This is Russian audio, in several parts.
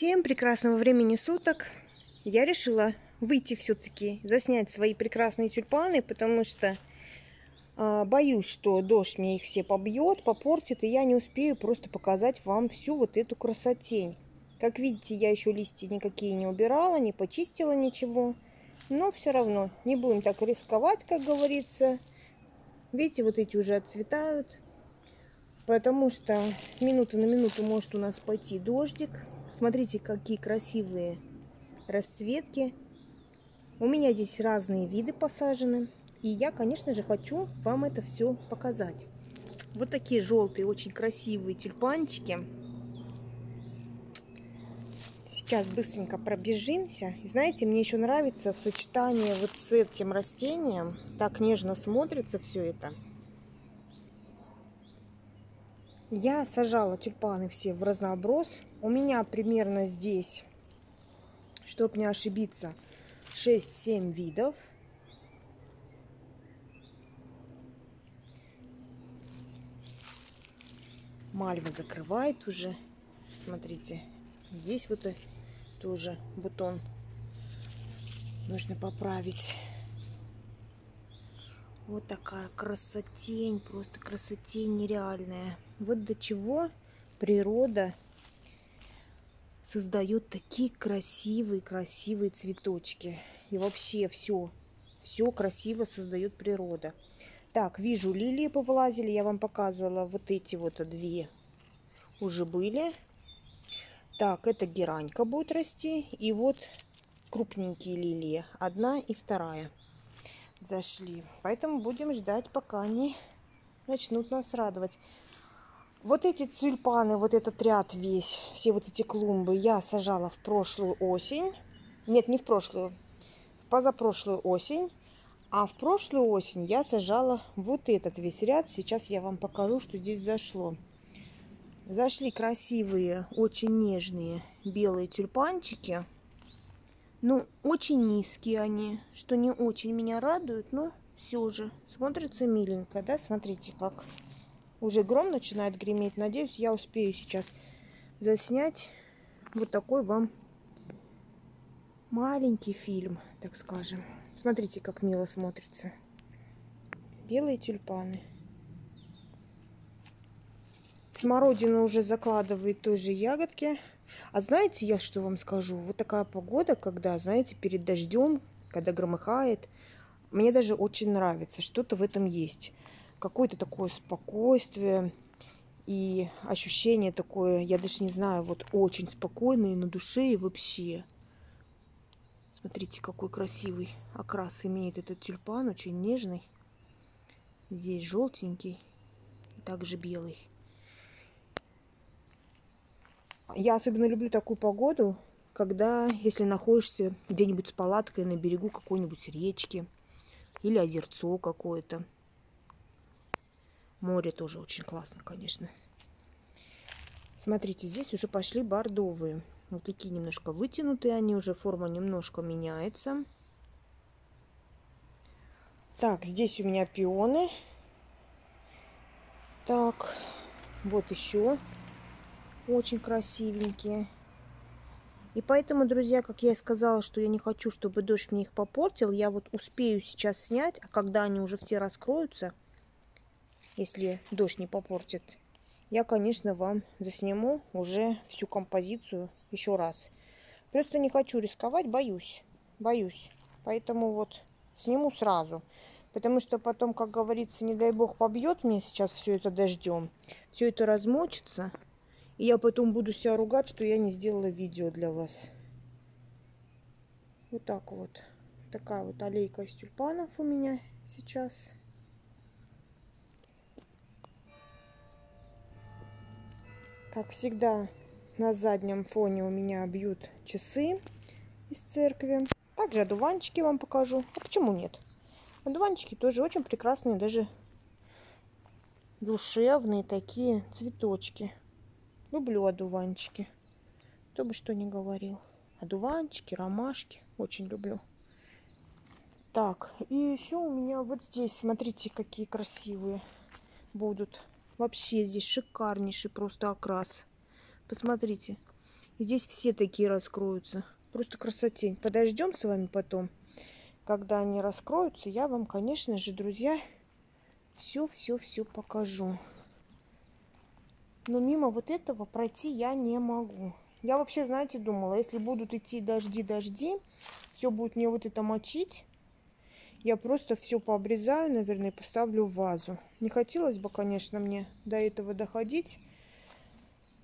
Всем прекрасного времени суток. Я решила выйти все-таки, заснять свои прекрасные тюльпаны, потому что э, боюсь, что дождь мне их все побьет, попортит, и я не успею просто показать вам всю вот эту красотень. Как видите, я еще листья никакие не убирала, не почистила ничего. Но все равно не будем так рисковать, как говорится. Видите, вот эти уже отцветают. Потому что с минуты на минуту может у нас пойти дождик. Смотрите, какие красивые расцветки. У меня здесь разные виды посажены. И я, конечно же, хочу вам это все показать. Вот такие желтые, очень красивые тюльпанчики. Сейчас быстренько пробежимся. Знаете, мне еще нравится в сочетании вот с этим растением. Так нежно смотрится все это. Я сажала тюльпаны все в разноброс. У меня примерно здесь, чтобы не ошибиться, 6-7 видов. Мальва закрывает уже. Смотрите, здесь вот тоже бутон нужно поправить. Вот такая красотень, просто красотень нереальная. Вот до чего природа создает такие красивые, красивые цветочки. И вообще все, все красиво создает природа. Так, вижу, лилии повылазили, я вам показывала. Вот эти вот две уже были. Так, это геранька будет расти. И вот крупненькие лилии. Одна и вторая зашли. Поэтому будем ждать, пока они начнут нас радовать. Вот эти тюльпаны, вот этот ряд весь, все вот эти клумбы я сажала в прошлую осень. Нет, не в прошлую, в позапрошлую осень. А в прошлую осень я сажала вот этот весь ряд. Сейчас я вам покажу, что здесь зашло. Зашли красивые, очень нежные белые тюльпанчики. Ну, очень низкие они, что не очень меня радует, но все же смотрится миленько, да? Смотрите, как уже гром начинает греметь. Надеюсь, я успею сейчас заснять вот такой вам маленький фильм, так скажем. Смотрите, как мило смотрится. Белые тюльпаны. Смородина уже закладывает тоже ягодки. А знаете, я что вам скажу? Вот такая погода, когда, знаете, перед дождем, когда громыхает, мне даже очень нравится. Что-то в этом есть. Какое-то такое спокойствие и ощущение такое, я даже не знаю, вот очень спокойное на душе и вообще. Смотрите, какой красивый окрас имеет этот тюльпан, очень нежный. Здесь желтенький, также белый. Я особенно люблю такую погоду, когда, если находишься где-нибудь с палаткой на берегу какой-нибудь речки или озерцо какое-то. Море тоже очень классно, конечно. Смотрите, здесь уже пошли бордовые. Вот такие немножко вытянутые они, уже форма немножко меняется. Так, здесь у меня пионы. Так, вот еще очень красивенькие. И поэтому, друзья, как я и сказала, что я не хочу, чтобы дождь мне их попортил, я вот успею сейчас снять, а когда они уже все раскроются, если дождь не попортит, я, конечно, вам засниму уже всю композицию еще раз. Просто не хочу рисковать, боюсь, боюсь. Поэтому вот сниму сразу. Потому что потом, как говорится, не дай бог побьет мне сейчас все это дождем. Все это размочится. Я потом буду себя ругать, что я не сделала видео для вас. Вот так вот. Такая вот аллейка из тюльпанов у меня сейчас. Как всегда, на заднем фоне у меня бьют часы из церкви. Также одуванчики вам покажу. А почему нет? Одуванчики тоже очень прекрасные, даже душевные такие цветочки. Люблю одуванчики. Кто бы что ни говорил. Одуванчики, ромашки. Очень люблю. Так, и еще у меня вот здесь, смотрите, какие красивые будут. Вообще здесь шикарнейший просто окрас. Посмотрите. Здесь все такие раскроются. Просто красотень. Подождем с вами потом. Когда они раскроются, я вам, конечно же, друзья, все-все-все покажу. Но мимо вот этого пройти я не могу. Я вообще, знаете, думала, если будут идти дожди-дожди, все будет мне вот это мочить, я просто все пообрезаю, наверное, и поставлю в вазу. Не хотелось бы, конечно, мне до этого доходить.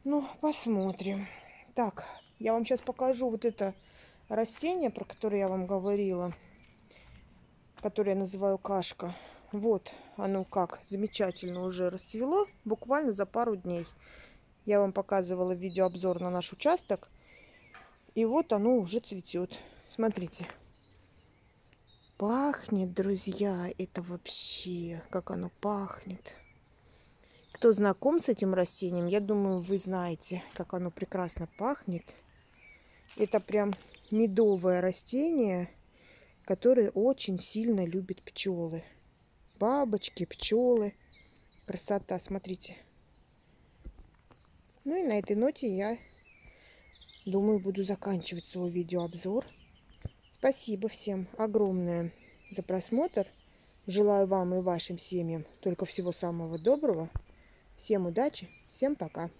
Ну, посмотрим. Так, я вам сейчас покажу вот это растение, про которое я вам говорила, которое я называю кашка. Вот оно как замечательно уже расцвело, буквально за пару дней. Я вам показывала видеообзор на наш участок. И вот оно уже цветет. Смотрите. Пахнет, друзья, это вообще, как оно пахнет. Кто знаком с этим растением, я думаю, вы знаете, как оно прекрасно пахнет. Это прям медовое растение, которое очень сильно любит пчелы. Бабочки, пчелы. Красота, смотрите. Ну и на этой ноте я думаю, буду заканчивать свой видеообзор. Спасибо всем огромное за просмотр. Желаю вам и вашим семьям только всего самого доброго. Всем удачи, всем пока.